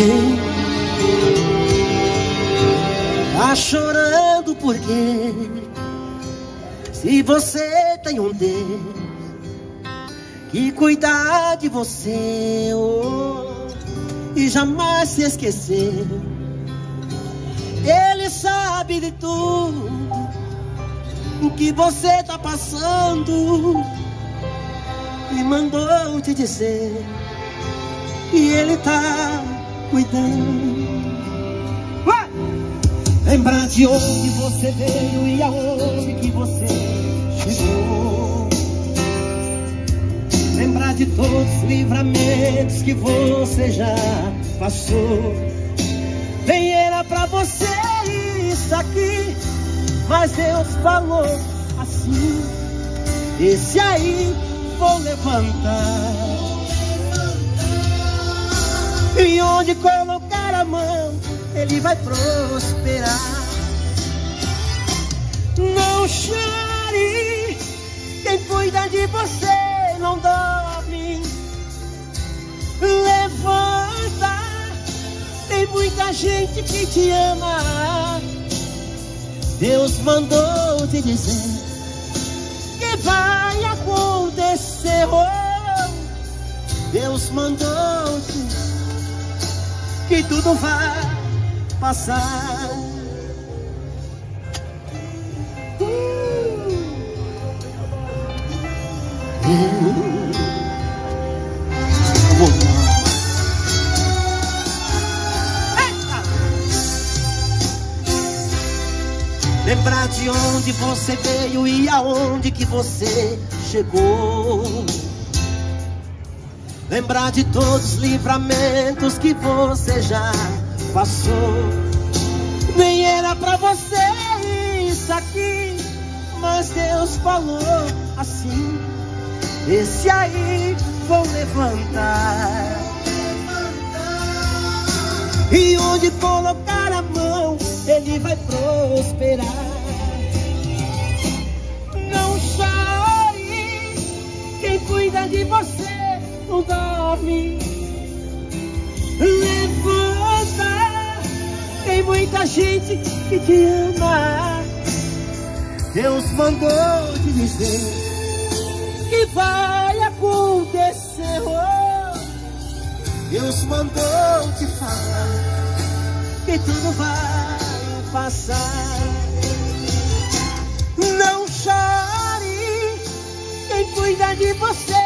Ei, tá chorando por quê? Se você tem um Deus que cuidar de você oh, e jamais se esquecer. Ele sabe de tudo o que você tá passando e mandou te dizer e ele tá cuidando. Lembrar de onde você veio e aonde que você chegou. Lembrar de todos os livramentos que você já passou. Nem era pra você isso aqui, mas Deus falou assim. Esse aí vou levantar. Onde colocar a mão, ele vai prosperar. Não chore, quem cuida de você não dorme. Levanta, tem muita gente que te ama. Deus mandou te dizer que vai acontecer. Deus mandou que tudo vai passar. Lembrar de onde você veio e aonde que você chegou. Lembrar de todos os livramentos que você já passou. Nem era pra você isso aqui, mas Deus falou assim. Esse aí vou levantar. E onde colocar a mão, ele vai prosperar. Não chore, quem cuida de você não dorme. Levanta, tem muita gente que te ama. Deus mandou te dizer que vai acontecer. Deus mandou te falar que tudo vai passar. Não chore, quem cuida de você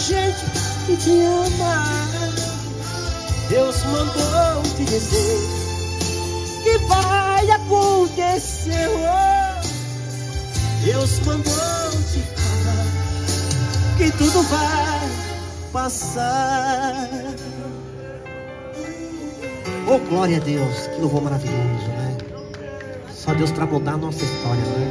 gente que te ama. Deus mandou te dizer que vai acontecer. Deus mandou te falar que tudo vai passar. Oh, glória a Deus, que louvor maravilhoso, né? Só Deus para mudar a nossa história, né?